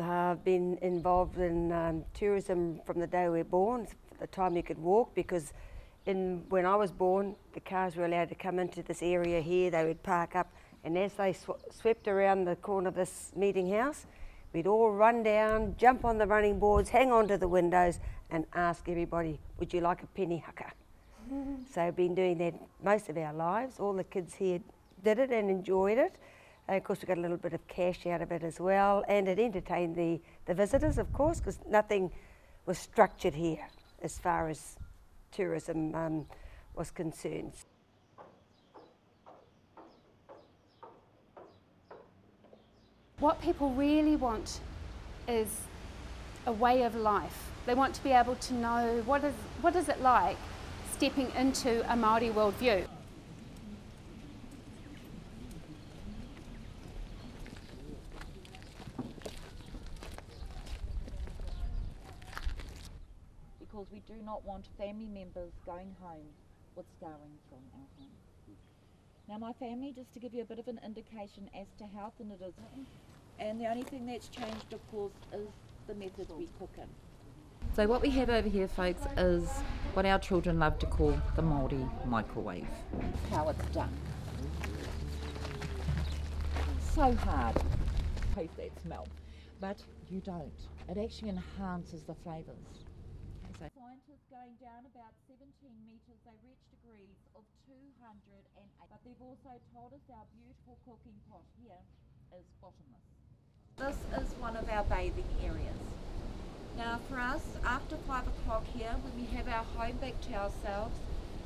I've been involved in um, tourism from the day we were born, the time you could walk, because in, when I was born, the cars were allowed to come into this area here, they would park up, and as they sw swept around the corner of this meeting house, we'd all run down, jump on the running boards, hang on to the windows, and ask everybody, would you like a penny haka? so been doing that most of our lives. All the kids here did it and enjoyed it. And of course, we got a little bit of cash out of it as well, and it entertained the, the visitors, of course, because nothing was structured here as far as tourism um, was concerned. What people really want is a way of life. They want to be able to know what is, what is it like stepping into a Māori worldview. Because we do not want family members going home with scarring from our home. Now my family, just to give you a bit of an indication as to how thin it is, and the only thing that's changed of course is the method we cook in. So what we have over here folks is what our children love to call the Māori microwave. How it's done. So hard. Taste that smell. But you don't. It actually enhances the flavours. Scientists going down about 17 metres, they reach degrees of 208. But they've also told us our beautiful cooking pot here is bottomless. This is one of our bathing areas. Now for us, after 5 o'clock here, when we have our home back to ourselves,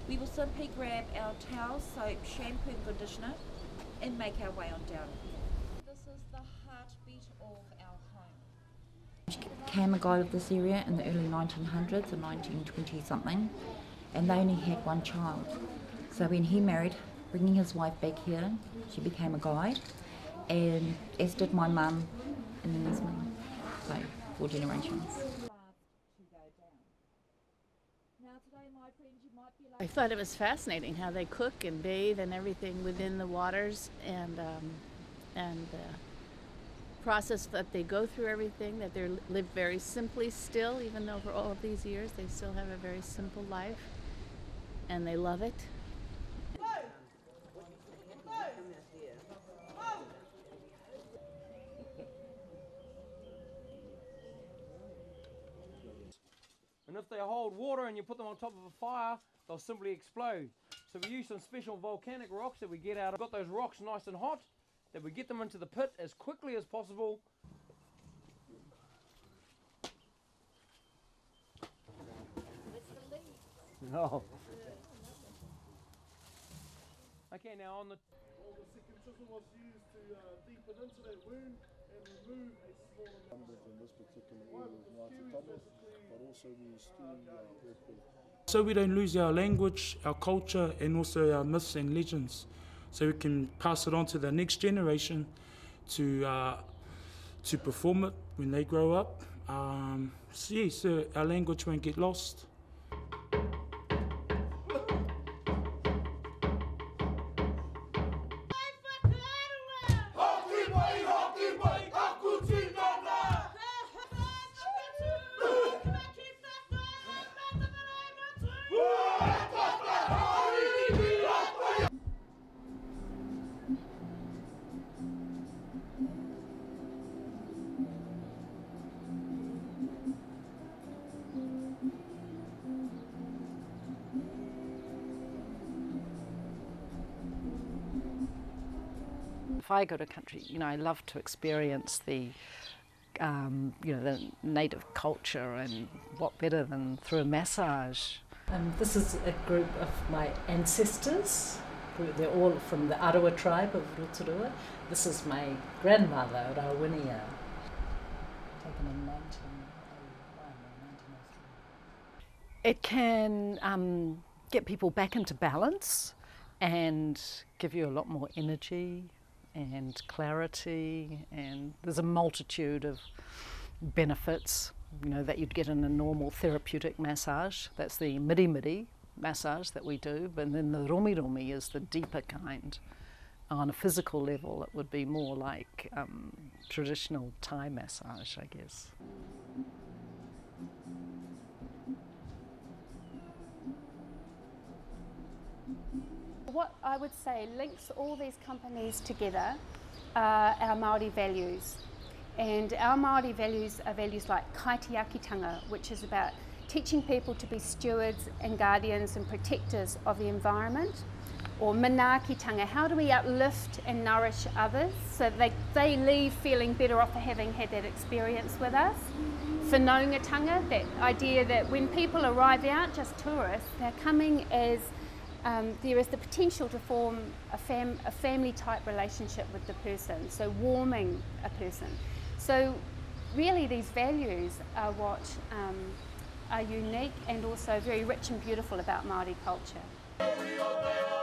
we will simply grab our towel, soap, shampoo and conditioner and make our way on down. This is the heartbeat of our home. Came a guy of this area in the early 1900s or 1920 something and they only had one child. So when he married, bringing his wife back here, she became a guide and as did my mum and then there's me. So four generations. I thought it was fascinating how they cook and bathe and everything within the waters and um, and the process that they go through everything that they live very simply still even though for all of these years they still have a very simple life and they love it And if they hold water and you put them on top of a fire, they'll simply explode. So we use some special volcanic rocks that we get out of. Got those rocks nice and hot, that we get them into the pit as quickly as possible. No. Okay, now on the Well, the second chisel was used to uh, deepen into that wound and remove a small amount. numbers in this particular area of Ngāti but also we still uh, so we don't lose our language, our culture, and also our myths and legends. So we can pass it on to the next generation to uh, to perform it when they grow up. Um, so yeah, so our language won't get lost. If I go to a country, you know, I love to experience the, um, you know, the native culture, and what better than through a massage. Um, this is a group of my ancestors. They're all from the Arawa tribe of Rotorua. This is my grandmother, Rawinia, taken in 1901 or 1903. It can um, get people back into balance and give you a lot more energy and clarity, and there's a multitude of benefits you know that you'd get in a normal therapeutic massage. That's the miri miri massage that we do, but then the romi romi is the deeper kind on a physical level, it would be more like um, traditional Thai massage, I guess. What I would say links all these companies together are our Māori values. And our Māori values are values like kaitiakitanga, which is about teaching people to be stewards and guardians and protectors of the environment. Or manaakitanga, how do we uplift and nourish others so they, they leave feeling better off for having had that experience with us. Whanaungatanga, that idea that when people arrive, they aren't just tourists, they're coming as um, there is the potential to form a, fam- a family type relationship with the person, so warming a person. So, really, these values are what um, are unique and also very rich and beautiful about Māori culture.